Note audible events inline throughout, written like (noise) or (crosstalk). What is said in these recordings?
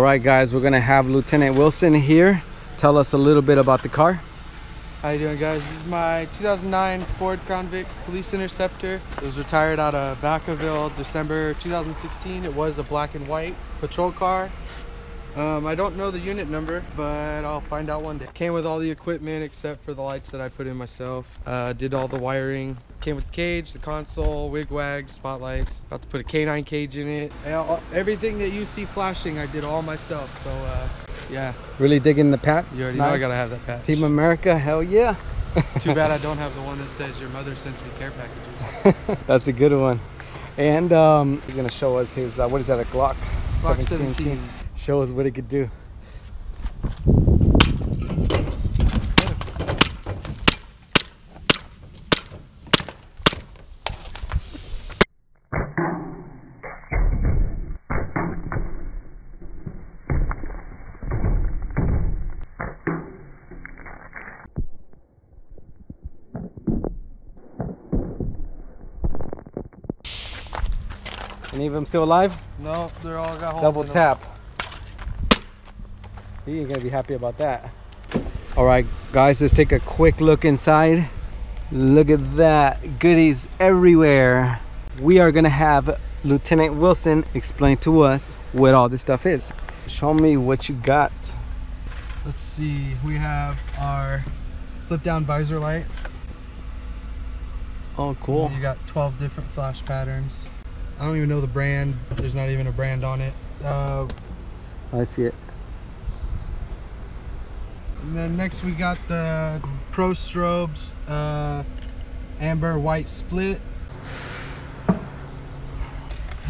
right, guys, we're gonna have Lieutenant Wilson here. Tell us a little bit about the car. How you doing guys? This is my 2009 Ford Crown Vic Police Interceptor. It was retired out of Vacaville December 2016. It was a black and white patrol car. Um, I don't know the unit number, but I'll find out one day. Came with all the equipment except for the lights that I put in myself. Uh, did all the wiring. Came with the cage, the console, wig wags, spotlights. About to put a K9 cage in it. Everything that you see flashing, I did all myself. So uh, yeah. Really digging the pat? You already nice. know I gotta have that patch. Team America, hell yeah. (laughs) Too bad I don't have the one that says your mother sends me care packages. (laughs) That's a good one. And um, he's gonna show us his, uh, what is that, a Glock? Glock 17. 17. Show us what it could do. Any of them still alive? No, they're all got holes Double tap. He ain't gonna be happy about that. All right, guys, let's take a quick look inside. Look at that, goodies everywhere. We are gonna have Lieutenant Wilson explain to us what all this stuff is. Show me what you got. Let's see, we have our flip down visor light. Oh, cool. You got 12 different flash patterns. I don't even know the brand. There's not even a brand on it. Uh, I see it. And then next we got the Pro Strobes uh, Amber White Split.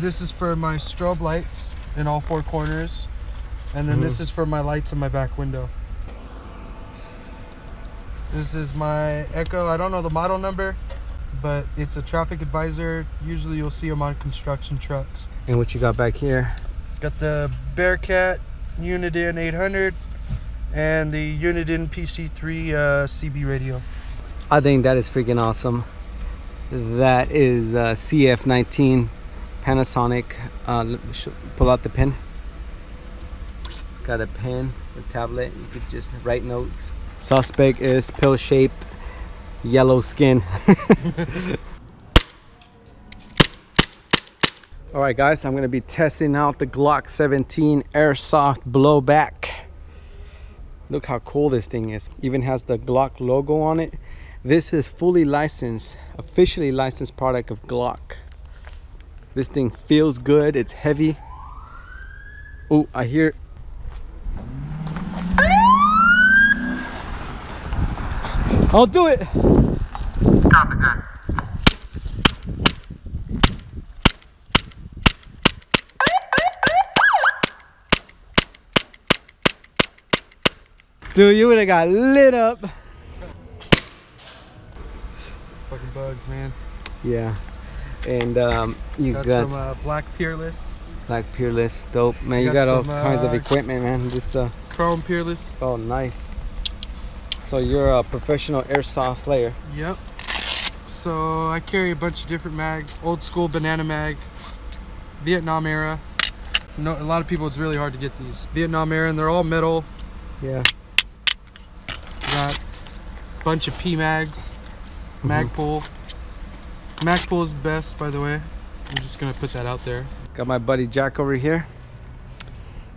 This is for my strobe lights in all four corners. And then mm. this is for my lights in my back window. This is my ECCO. I don't know the model number but it's a traffic advisor. Usually you'll see them on construction trucks. And what you got back here? Got the Bearcat Uniden 800 and the Uniden PC3 uh, CB radio. I think that is freaking awesome. That is uh, CF19 Panasonic. Uh, pull out the pen. It's got a pen, a tablet. You could just write notes. Suspect is pill shaped yellow skin. (laughs) All right, guys, I'm gonna be testing out the Glock 17 Airsoft Blowback. Look how cool this thing is. Even has the Glock logo on it. This is fully licensed, officially licensed product of Glock. This thing feels good, it's heavy. Oh, I hear I'll do it. Stop it then. Dude, you would have got lit up. Fucking bugs, man. Yeah. And um, you got, got some uh, black peerless. Black peerless, dope, man. You, you got, got, all kinds of uh, equipment, man. This uh, chrome peerless. Oh, nice. So you're a professional airsoft player. Yep. So I carry a bunch of different mags. Old school banana mag, Vietnam era. No, a lot of people, it's really hard to get these. Vietnam era, and they're all metal. Yeah. Got a bunch of P mags, Magpul. Mm -hmm. Magpul is the best, by the way. I'm just gonna put that out there. Got my buddy Jack over here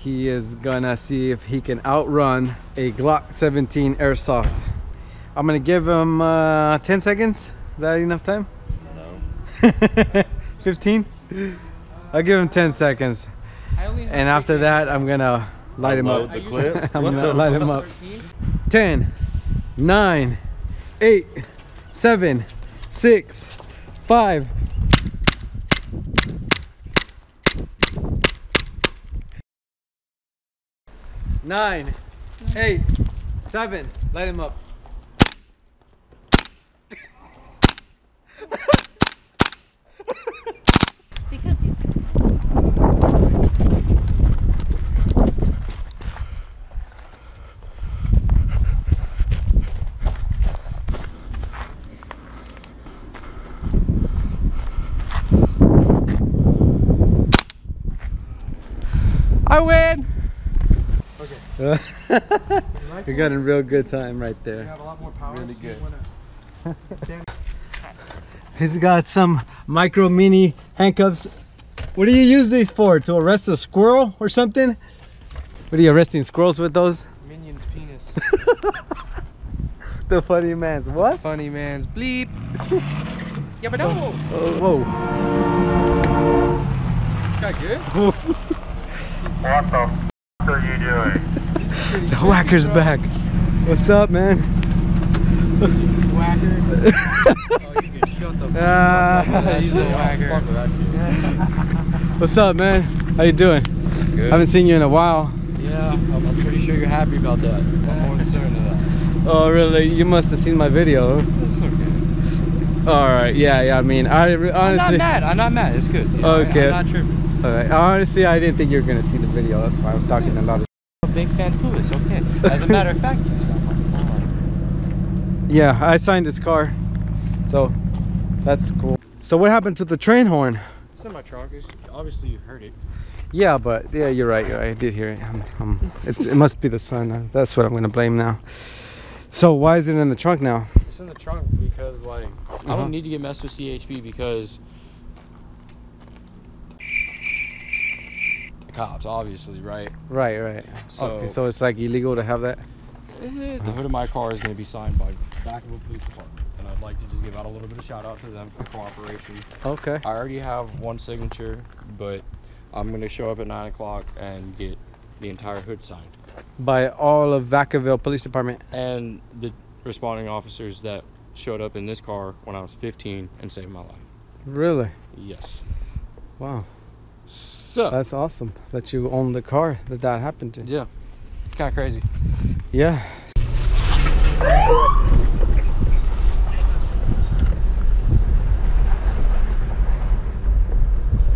he is gonna see if he can outrun a Glock 17 airsoft. I'm gonna give him uh, 10 seconds. Is that enough time? No. (laughs) 15? I'll give him 10 seconds. And after that, I'm gonna light him up. The clip? (laughs) I'm gonna light him up. 10, 9, 8, 7, 6, 5, nine, eight, seven. Light him up. because I win! (laughs) You're getting a real good time right You there. have a lot more power. Really good. (laughs) He's got some micro mini handcuffs. What do you use these for? To arrest a squirrel or something? What are you arresting squirrels with those? Minion's penis. (laughs) The funny man's what? Funny man's bleep. yeah, but no. Oh, whoa. This guy good? What the f are you doing? The whacker's back. What's up, man? Whacker. you can shut the. He's a whacker. What's up, man? How you doing? Good. Haven't seen you in a while. yeah, I'm, I'm pretty sure you're happy about that. I'm more concerned than that. Oh, really? You must have seen my video. It's okay. All right. Yeah, yeah. I mean, I re- I'm not mad. I'm not mad. It's good. You know, Okay. I, am not tripping. All right. Honestly, I didn't think you were gonna see the video. That's why I was talking a lot of. I'm big fan too. It's okay. As a matter of fact, you sound like Omar. Yeah, I signed his car, so that's cool. So what happened to the train horn? It's in my trunk. It's, obviously, you heard it. Yeah, but yeah, you're right. You're right. I did hear it. Um, um, it's, it must be the sun. Uh, That's what I'm gonna blame now. So why is it in the trunk now? It's in the trunk because, like, I Uh-huh. don't need to get messed with CHP because the cops, obviously, right? Right, right. So- okay, so it's like illegal to have that. Mm-hmm. The hood of my car is going to be signed by Vacaville Police Department, and I'd like to just give out a little bit of shout out to them for cooperation. Okay. I already have one signature, but I'm going to show up at nine o'clock and get the entire hood signed, By all of Vacaville Police Department. and the responding officers that showed up in this car when I was 15 and saved my life. Really? Yes. Wow. So That's awesome that you own the car that that happened to. yeah, it's kind of crazy. Yeah.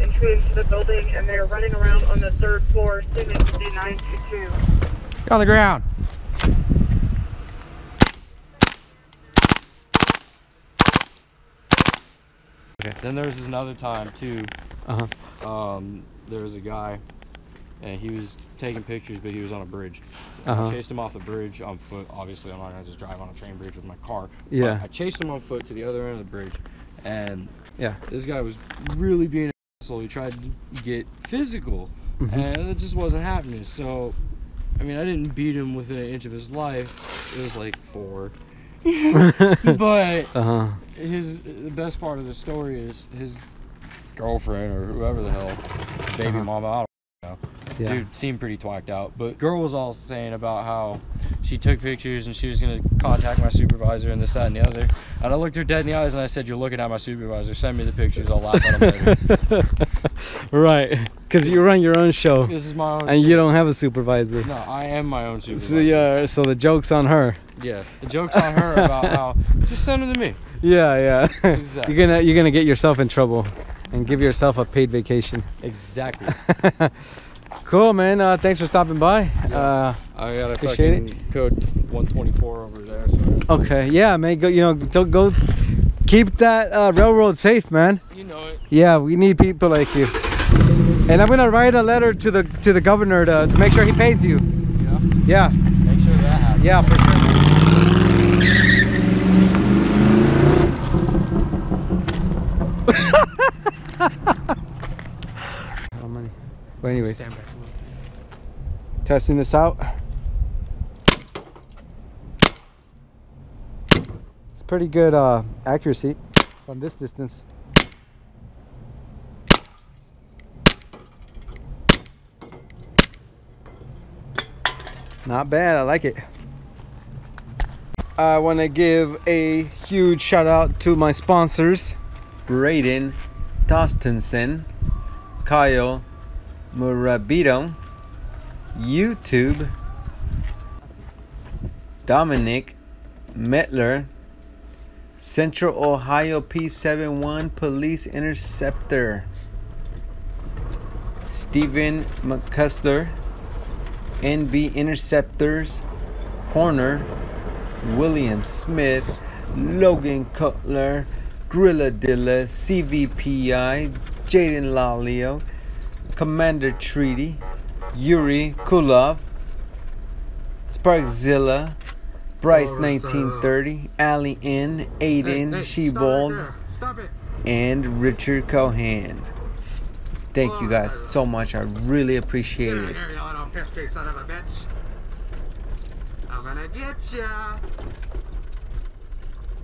entry into the building and they're running around on the third floor, Simmons D922. On the ground. Okay. Then there was another time too. Uh huh. Um, there was a guy, and he was taking pictures, but he was on a bridge. Uh-huh. I chased him off the bridge on foot. Obviously, I'm not gonna just drive on a train bridge with my car. But Yeah. I chased him on foot to the other end of the bridge, and Yeah. this guy was really being an asshole. He tried to get physical, Mhm. and it just wasn't happening. So, I mean, I didn't beat him within an inch of his life. It was like four. (laughs) but Uh huh. His the best part of the story is his girlfriend or whoever the hell, baby Uh-huh. mama, I don't know. Yeah. Dude seemed pretty twacked out. But girl was all saying about how she took pictures and she was gonna contact my supervisor and this, that, and the other. And I looked her dead in the eyes and I said, "You're looking at my supervisor. Send me the pictures. I'll laugh at them later." (laughs) right. Because you run your own show this is my own. and you don't have a supervisor. No, I am my own supervisor. So yeah. So the joke's on her. Yeah. The joke's on her about how just send them to me. Yeah, yeah. (laughs) Exactly. you're gonna you're gonna get yourself in trouble, and give yourself a paid vacation. Exactly. (laughs) cool, man. Uh, thanks for stopping by. Uh, I got a Appreciate fucking code 124 over there. So. okay, yeah, man. Go, you know, don't go. Keep that uh, railroad safe, man. You know it. Yeah, we need people like you. And I'm gonna write a letter to the to the governor to, to make sure he pays you. Yeah. Yeah, Make sure that happens. yeah, for sure. Money. (laughs) But anyways, Stand back a little. testing this out. It's pretty good uh, accuracy from this distance. Not bad, I like it. I want to give a huge shout out to my sponsors Braden Tostensen, Kyle Murabito, YouTube, Dominic Metler, Central Ohio P71 Police Interceptor, Stephen McCuster, NB Interceptors, Corner, William Smith, Logan Cutler, Grilla Dilla, CVPI, Jaden Lalio, Commander Treaty, Yuri Kulov, Sparkzilla, Bryce Oh, uh, 1930, Ali N, Aiden, Shebold, Stop it. and Richard Cohan. Thank you guys so much. I really appreciate it. little pesky son of a bitch. I'm gonna get ya.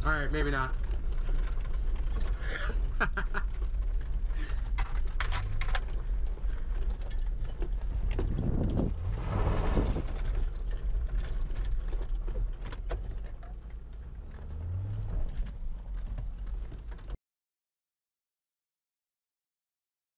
All right, maybe not. (laughs)